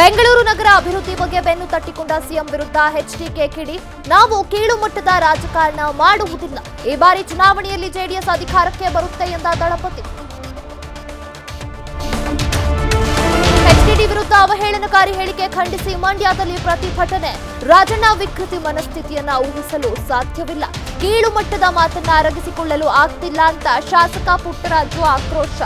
ಬೆಂಗಳೂರು ನಗರ ಅಭಿವೃದ್ಧಿ ಬಗ್ಗೆ ಬೆನ್ನು ತಟ್ಟಿಕೊಂಡ ಸಿಎಂ ವಿರುದ್ಧ ಎಚ್ಡಿಕೆ ಕಿಡಿ. ನಾವು ಕೀಳು ಮಟ್ಟದ ರಾಜಕಾರಣ ಮಾಡುವುದಿಲ್ಲ. ಈ ಬಾರಿ ಚುನಾವಣೆಯಲ್ಲಿ ಜೆಡಿಎಸ್ ಅಧಿಕಾರಕ್ಕೆ ಬರುತ್ತೆ ಎಂದ ದಳಪತಿ. ಎಚ್ಡಿಡಿ ವಿರುದ್ಧ ಅವಹೇಳನಕಾರಿ ಹೇಳಿಕೆ ಖಂಡಿಸಿ ಮಂಡ್ಯದಲ್ಲಿ ಪ್ರತಿಭಟನೆ. ರಾಜಣ್ಣ ವಿಕೃತಿ ಮನಸ್ಥಿತಿಯನ್ನ ಊಹಿಸಲು ಸಾಧ್ಯವಿಲ್ಲ. ಕೀಳು ಮಟ್ಟದ ಮಾತನ್ನ ಅರಗಿಸಿಕೊಳ್ಳಲು ಆಗ್ತಿಲ್ಲ ಅಂತ ಶಾಸಕ ಪುಟ್ಟರಾಜು ಆಕ್ರೋಶ.